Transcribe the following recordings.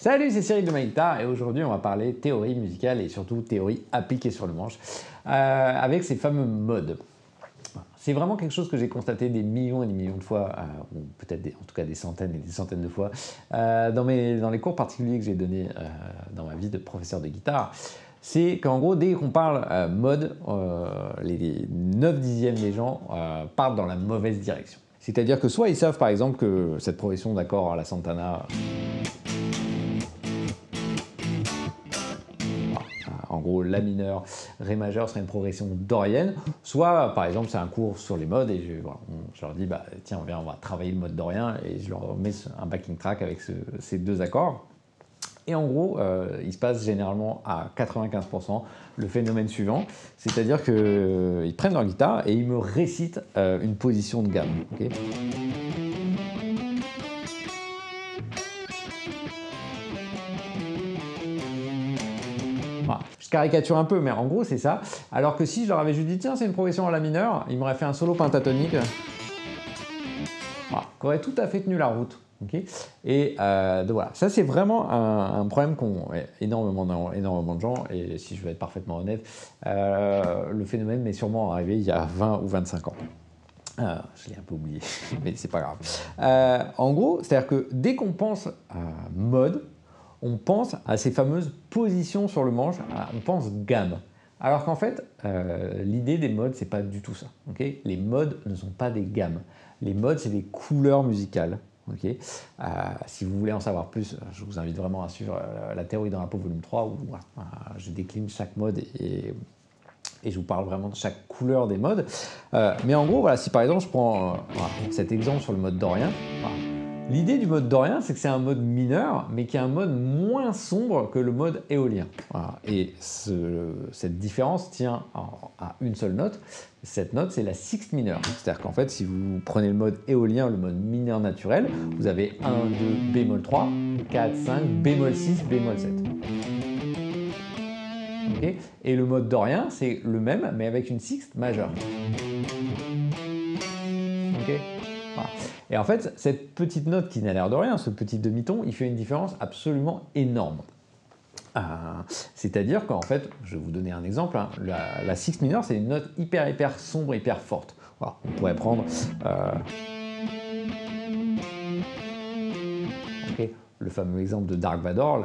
Salut, c'est Cyril de Maïta et aujourd'hui on va parler théorie musicale et surtout théorie appliquée sur le manche euh, avec ces fameux modes. C'est vraiment quelque chose que j'ai constaté des millions et des millions de fois, euh, ou peut-être en tout cas des centaines et des centaines de fois, euh, dans, mes, dans les cours particuliers que j'ai donnés dans ma vie de professeur de guitare. C'est qu'en gros, dès qu'on parle mode, les 9 dixièmes des gens partent dans la mauvaise direction. C'est-à-dire que soit ils savent par exemple que cette progression d'accords à la Santana en gros La mineur, Ré majeur serait une progression dorienne, soit par exemple c'est un cours sur les modes et je, leur dis bah, tiens on, on va travailler le mode dorien et je leur mets un backing track avec ces deux accords. Et en gros, euh, il se passe généralement à 95% le phénomène suivant, c'est-à-dire qu'ils euh, prennent leur guitare et ils me récitent euh, une position de gamme. Caricature un peu, mais en gros c'est ça. Alors que si je leur avais juste dit tiens c'est une progression en la mineur, ils m'auraient fait un solo pentatonique, voilà, qui aurait tout à fait tenu la route. et euh, voilà, ça c'est vraiment un, problème qu'ont énormément, énormément de gens, et si je veux être parfaitement honnête, euh, le phénomène m'est sûrement arrivé il y a 20 ou 25 ans. Euh, je l'ai un peu oublié, mais c'est pas grave. en gros, c'est-à-dire que dès qu'on pense à mode, on pense à ces fameuses positions sur le manche, on pense gamme. Alors qu'en fait, euh, l'idée des modes, c'est pas du tout ça. les modes ne sont pas des gammes. Les modes, c'est des couleurs musicales. Euh, si vous voulez en savoir plus, je vous invite vraiment à suivre euh, la théorie d'un peau volume 3 où je décline chaque mode et, je vous parle vraiment de chaque couleur des modes. mais en gros, voilà, si par exemple je prends cet exemple sur le mode dorien, L'idée du mode dorien, c'est que c'est un mode mineur, mais qui est un mode moins sombre que le mode éolien. Et cette différence tient à une seule note. Cette note, c'est la sixte mineure. C'est-à-dire qu'en fait, si vous prenez le mode éolien, le mode mineur naturel, vous avez 1, 2, bémol 3, 4, 5, bémol 6, bémol 7. Et le mode dorien, c'est le même, mais avec une sixte majeure. Et en fait, cette petite note qui n'a l'air de rien, ce petit demi-ton, il fait une différence absolument énorme. Euh, c'est-à-dire qu'en fait, je vais vous donner un exemple, hein, la, la six mineure, c'est une note hyper hyper sombre, hyper forte. on pourrait prendre... Euh, le fameux exemple de Dark Vador,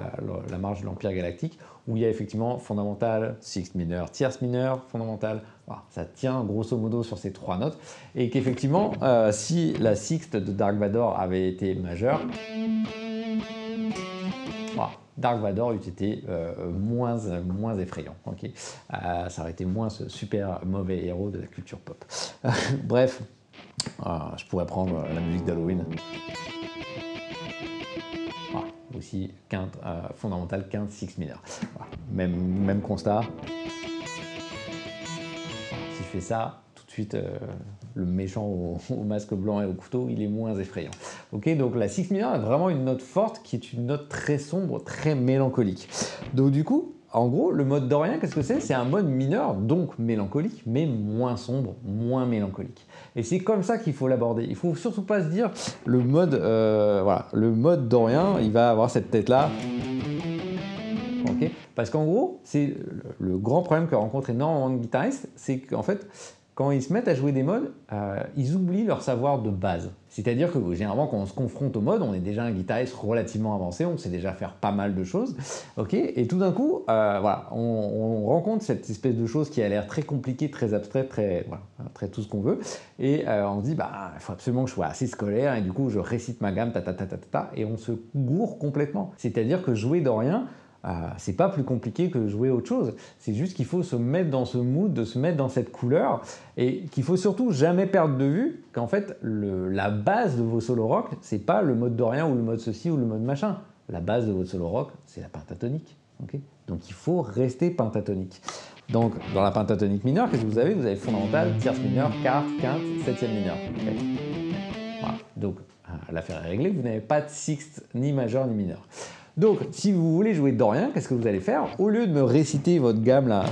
la, marge de l'Empire Galactique, où il y a effectivement fondamental, sixth mineur, tierce mineur, fondamental. ça tient grosso modo sur ces trois notes. Et qu'effectivement, euh, si la sixte de Dark Vador avait été majeure, Dark Vador eût été euh, moins, moins effrayant. Euh, ça aurait été moins ce super mauvais héros de la culture pop. Bref, je pourrais prendre la musique d'Halloween aussi quinte euh, fondamental, quinte, six mineur. Même, même constat. Si je fais ça, tout de suite, euh, le méchant au, masque blanc et au couteau, il est moins effrayant. Ok, donc la six mineur est vraiment une note forte qui est une note très sombre, très mélancolique. Donc du coup, en gros, le mode dorien, qu'est-ce que c'est? C'est un mode mineur, donc mélancolique, mais moins sombre, moins mélancolique. Et c'est comme ça qu'il faut l'aborder. Il faut surtout pas se dire le mode, euh, voilà, le mode dorien, il va avoir cette tête-là. Parce qu'en gros, c'est le grand problème que rencontrent énormément de guitaristes, c'est qu'en fait, quand ils se mettent à jouer des modes, euh, ils oublient leur savoir de base. C'est-à-dire que généralement, quand on se confronte au mode, on est déjà un guitariste relativement avancé, on sait déjà faire pas mal de choses, ok? Et tout d'un coup, euh, voilà, on, rencontre cette espèce de chose qui a l'air très compliquée, très abstraite, très, très tout ce qu'on veut, et euh, on se dit, bah, il faut absolument que je sois assez scolaire, et du coup, je récite ma gamme, ta ta ta ta ta, et on se gourre complètement. C'est-à-dire que jouer de rien, euh, c'est pas plus compliqué que jouer autre chose. C'est juste qu'il faut se mettre dans ce mood, de se mettre dans cette couleur, et qu'il faut surtout jamais perdre de vue qu'en fait la base de vos solo rock, c'est pas le mode dorien ou le mode ceci ou le mode machin. La base de votre solo rock, c'est la pentatonique. Donc il faut rester pentatonique. Donc dans la pentatonique mineure, qu'est-ce que vous avez? Vous avez fondamental, tierce mineure, quarte, quinte, septième mineure. Donc l'affaire est réglée, vous n'avez pas de sixte ni majeur ni mineur. Donc, si vous voulez jouer Dorian, qu'est-ce que vous allez faire Au lieu de me réciter votre gamme là,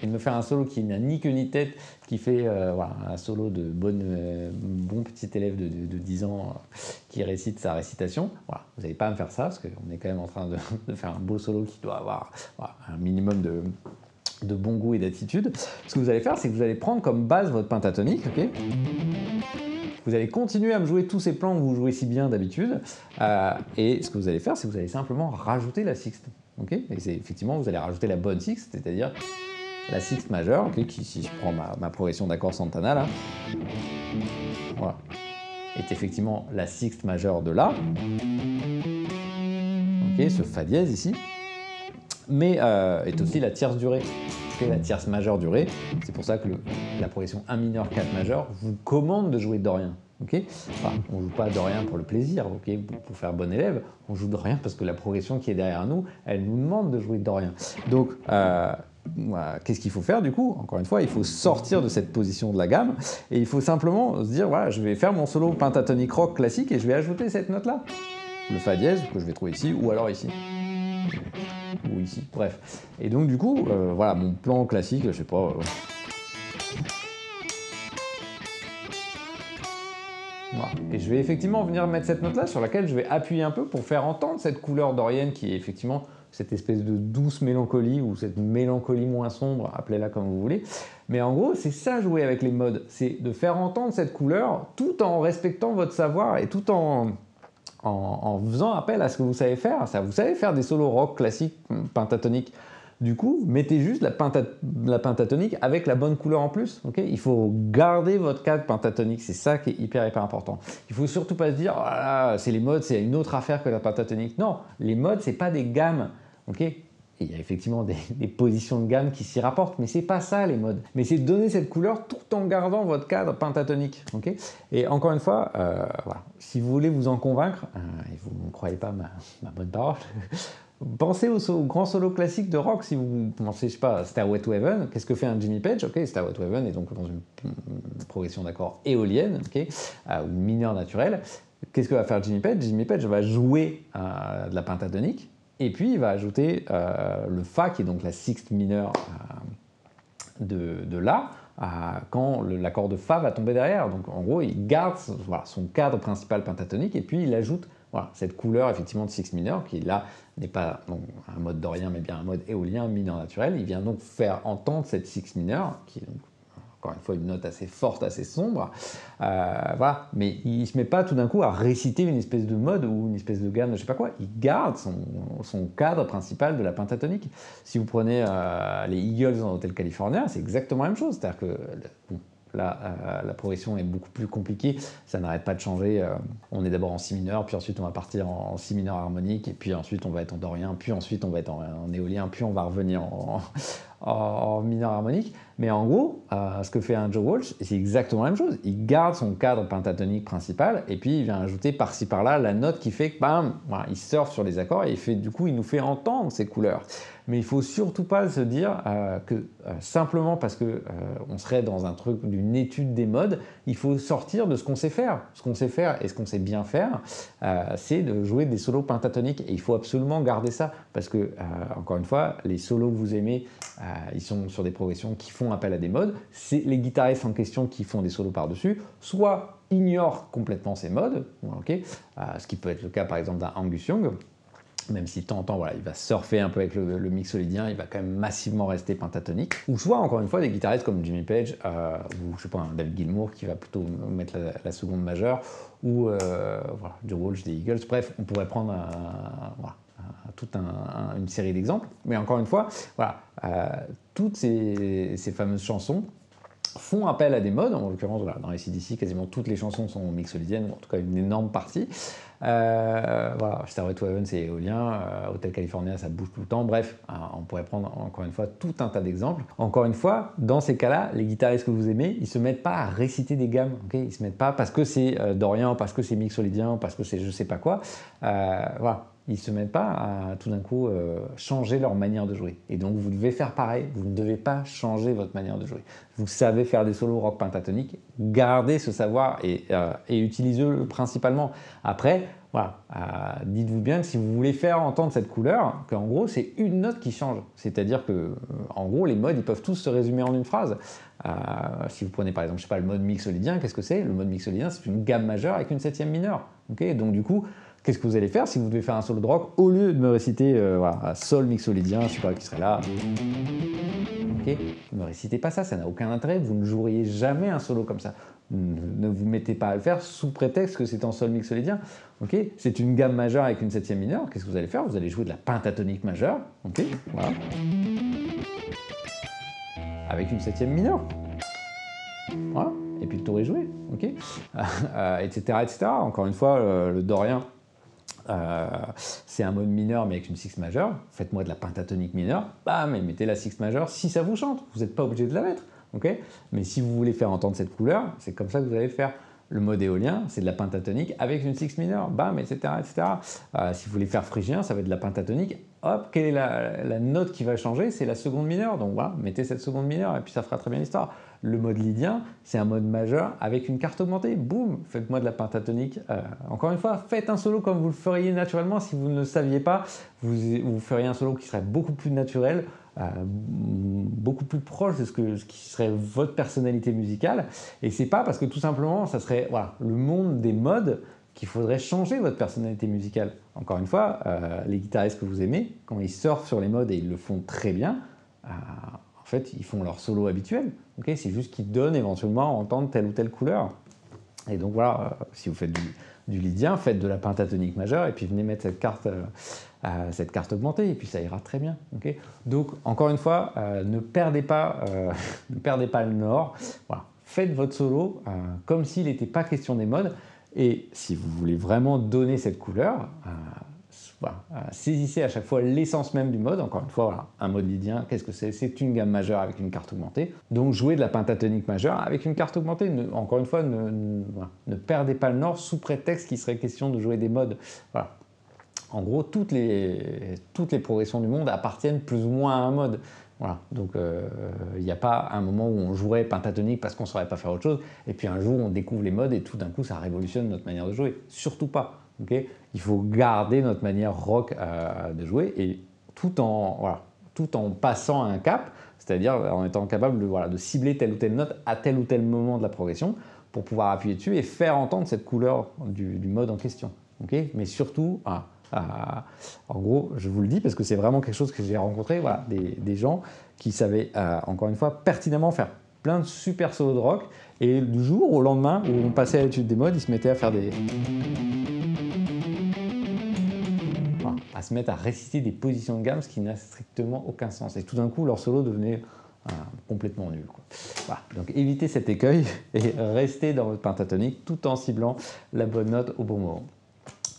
et de me faire un solo qui n'a ni queue ni tête, qui fait euh, un solo de bonne, euh, bon petit élève de, de, 10 ans qui récite sa récitation. Voilà, vous n'allez pas me faire ça, parce qu'on est quand même en train de, faire un beau solo qui doit avoir un minimum de, de bon goût et d'attitude. Ce que vous allez faire, c'est que vous allez prendre comme base votre pentatonique, ok vous allez continuer à me jouer tous ces plans que vous jouez si bien d'habitude. Euh, et ce que vous allez faire, c'est que vous allez simplement rajouter la sixte. ok et c'est effectivement, vous allez rajouter la bonne sixte, c'est-à-dire la sixte majeure, qui, si je prends ma, progression d'accord Santana là, est effectivement la sixte majeure de La. Ok, ce Fa dièse ici, mais euh, est aussi la tierce durée la tierce majeure durée. C'est pour ça que la progression 1 mineur 4 majeur vous commande de jouer Dorian. ok? On ne joue pas Dorian pour le plaisir, ok? Pour faire bon élève, on joue Dorian parce que la progression qui est derrière nous, elle nous demande de jouer Dorian. Donc, euh, qu'est-ce qu'il faut faire du coup? Encore une fois, il faut sortir de cette position de la gamme et il faut simplement se dire voilà, je vais faire mon solo pentatonique rock classique et je vais ajouter cette note-là. Le Fa dièse que je vais trouver ici ou alors ici ou ici, bref. Et donc du coup, euh, voilà, mon plan classique, je sais pas... Euh, Et je vais effectivement venir mettre cette note-là sur laquelle je vais appuyer un peu pour faire entendre cette couleur d'Orienne qui est effectivement cette espèce de douce mélancolie ou cette mélancolie moins sombre, appelez-la comme vous voulez. Mais en gros, c'est ça jouer avec les modes, c'est de faire entendre cette couleur tout en respectant votre savoir et tout en en, faisant appel à ce que vous savez faire. Ça, vous savez faire des solos rock classiques pentatoniques. Du coup, mettez juste la, pentatonique avec la bonne couleur en plus. il faut garder votre cadre pentatonique, c'est ça qui est hyper hyper important. Il faut surtout pas se dire oh c'est les modes, c'est une autre affaire que la pentatonique. Non, les modes c'est pas des gammes. Il y a effectivement des, positions de gamme qui s'y rapportent, mais c'est pas ça les modes. Mais c'est donner cette couleur tout en gardant votre cadre pentatonique. ok? Et encore une fois, euh, voilà. si vous voulez vous en convaincre, euh, et vous ne croyez pas ma, bonne parole, Pensez au, grand solo classique de rock. Si vous pensez, je sais pas, Stairway to Heaven, qu'est-ce que fait un Jimmy Page? Ok, Stairway to est donc dans une, progression d'accord éolienne, ok, euh, ou mineure naturelle. Qu'est-ce que va faire Jimmy Page? Jimmy Page va jouer de la pentatonique, et puis il va ajouter euh, le Fa, qui est donc la sixte mineure euh, de, La, quand l'accord de Fa va tomber derrière. Donc en gros, il garde son cadre principal pentatonique et puis il ajoute cette couleur effectivement de sixte mineur qui là n'est pas un mode dorien mais bien un mode éolien mineur naturel. Il vient donc faire entendre cette sixte mineure qui est donc encore une fois une note assez forte, assez sombre. Euh, voilà. Mais il ne se met pas tout d'un coup à réciter une espèce de mode ou une espèce de gamme, je sais pas quoi. Il garde son, cadre principal de la pentatonique. Si vous prenez euh, les Eagles dans l'hôtel californien, c'est exactement la même chose. C'est-à-dire que Là, euh, la progression est beaucoup plus compliquée, ça n'arrête pas de changer. on est d'abord en si mineur, puis ensuite on va partir en, si mineur harmonique, et puis ensuite on va être en dorien, puis ensuite on va être en, en éolien, puis on va revenir en, en mineur harmonique. Mais en gros, euh, ce que fait un Joe Walsh, c'est exactement la même chose. Il garde son cadre pentatonique principal et puis il vient ajouter par-ci par-là la note qui fait que bam, il surfe sur les accords et du coup il nous fait entendre ces couleurs. Mais il faut surtout pas se dire euh, que euh, simplement parce que on serait dans un truc d'une étude des modes, il faut sortir de ce qu'on sait faire. Ce qu'on sait faire et ce qu'on sait bien faire, c'est de jouer des solos pentatoniques et il faut absolument garder ça parce que encore une fois, les solos que vous aimez, ils sont sur des progressions qui font appel à des modes. C'est les guitaristes en question qui font des solos par-dessus, soit ignorent complètement ces modes, euh, ce qui peut être le cas par exemple d'un Angus Young, même si de temps en temps, voilà, il va surfer un peu avec le, mix mixolydien, il va quand même massivement rester pentatonique. Ou soit, encore une fois, des guitaristes comme Jimmy Page, euh, ou je sais pas, un David Gilmour qui va plutôt mettre la, seconde majeure, ou euh, voilà, Joe Walsh des Eagles. Bref, on pourrait prendre voilà, toute une série d'exemples. Mais encore une fois, voilà, euh, toutes ces, fameuses chansons font appel à des modes. En l'occurrence, dans les CDC, quasiment toutes les chansons sont mixolydiennes, en tout cas une énorme partie. Euh, voilà, Starway to Heaven, c'est éolien. Euh, Hotel California, ça bouge tout le temps. Bref, on pourrait prendre encore une fois tout un tas d'exemples. Encore une fois, dans ces cas-là, les guitaristes que vous aimez, ils se mettent pas à réciter des gammes. ok? Ils se mettent pas parce que c'est Dorian, parce que c'est mixolydien, parce que c'est je sais pas quoi. voilà ils ne se mettent pas à tout d'un coup euh, changer leur manière de jouer. Et donc vous devez faire pareil, vous ne devez pas changer votre manière de jouer. Vous savez faire des solos rock pentatoniques, gardez ce savoir et, euh, utilisez-le principalement. Après, voilà, dites-vous bien que si vous voulez faire entendre cette couleur, qu'en gros c'est une note qui change. C'est-à-dire que, en gros, les modes ils peuvent tous se résumer en une phrase. si vous prenez par exemple, je sais pas, le mode mixolydien, qu'est-ce que c'est? Le mode mixolydien, c'est une gamme majeure avec une septième mineure. ok? Donc du coup, Qu'est-ce que vous allez faire si vous devez faire un solo de rock Au lieu de me réciter euh, voilà, sol mixolydien, je sais pas qui serait là. Ok Ne me récitez pas ça, ça n'a aucun intérêt. Vous ne joueriez jamais un solo comme ça. Ne vous mettez pas à le faire sous prétexte que c'est en sol mixolydien. Ok C'est une gamme majeure avec une septième mineure. Qu'est-ce que vous allez faire? Vous allez jouer de la pentatonique majeure. Ok Voilà. Avec une septième mineure. Voilà. Et puis le tour est joué. Ok Etc. Euh, etc. Encore une fois, euh, le dorien euh, c'est un mode mineur mais avec une sixte majeure, faites-moi de la pentatonique mineure, bam, et mettez la sixte majeure si ça vous chante, vous n'êtes pas obligé de la mettre, ok? Mais si vous voulez faire entendre cette couleur, c'est comme ça que vous allez le faire. Le mode éolien, c'est de la pentatonique avec une sixte mineure, bam, etc. etc. Euh, si vous voulez faire phrygien, ça va être de la pentatonique, hop, quelle est la, note qui va changer? C'est la seconde mineure, donc voilà, mettez cette seconde mineure et puis ça fera très bien l'histoire. Le mode lydien, c'est un mode majeur avec une carte augmentée. Boum, faites-moi de la pentatonique. Euh, encore une fois, faites un solo comme vous le feriez naturellement. Si vous ne le saviez pas, vous, feriez un solo qui serait beaucoup plus naturel, euh, beaucoup plus proche de ce, que, ce qui serait votre personnalité musicale. Et c'est pas parce que tout simplement, ça serait voilà, le monde des modes qu'il faudrait changer votre personnalité musicale. Encore une fois, euh, les guitaristes que vous aimez, quand ils surfent sur les modes et ils le font très bien, en fait, ils font leur solo habituel c'est juste qu'ils donnent éventuellement à entendre telle ou telle couleur. Et donc voilà, euh, si vous faites du, lydien, faites de la pentatonique majeure et puis venez mettre cette carte, euh, euh, cette carte augmentée et puis ça ira très bien. donc encore une fois, ne, perdez pas, ne perdez pas le nord. Faites votre solo comme s'il n'était pas question des modes. Et si vous voulez vraiment donner cette couleur, euh, saisissez à chaque fois l'essence même du mode. Encore une fois, un mode lydien, qu'est-ce que c'est? C'est une gamme majeure avec une carte augmentée. Donc jouez de la pentatonique majeure avec une carte augmentée. encore une fois, ne, perdez pas le nord sous prétexte qu'il serait question de jouer des modes. En gros, toutes les, toutes les progressions du monde appartiennent plus ou moins à un mode. Voilà. Donc euh, il n'y a pas un moment où on jouerait pentatonique parce qu'on ne saurait pas faire autre chose, et puis un jour on découvre les modes et tout d'un coup ça révolutionne notre manière de jouer. Surtout pas il faut garder notre manière rock euh, de jouer et tout en, voilà, tout en passant un cap, c'est-à-dire en étant capable de, cibler telle ou telle note à tel ou tel moment de la progression pour pouvoir appuyer dessus et faire entendre cette couleur du, mode en question. Mais surtout, en gros, je vous le dis parce que c'est vraiment quelque chose que j'ai rencontré, voilà, des, gens qui savaient, euh, encore une fois, pertinemment faire plein de super solos de rock et du jour au lendemain où on passait à l'étude des modes, ils se mettaient à faire des à se mettre à réciter des positions de gamme, ce qui n'a strictement aucun sens. Et tout d'un coup, leur solo devenait euh, complètement nul. Donc évitez cet écueil et restez dans votre pentatonique tout en ciblant la bonne note au bon moment.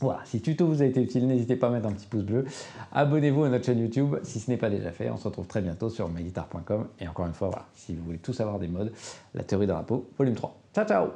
Voilà, si le tuto vous a été utile, n'hésitez pas à mettre un petit pouce bleu. Abonnez-vous à notre chaîne YouTube si ce n'est pas déjà fait. On se retrouve très bientôt sur myguitar.com. Et encore une fois, voilà, si vous voulez tout savoir des modes, la théorie d'un peau, volume 3. Ciao, ciao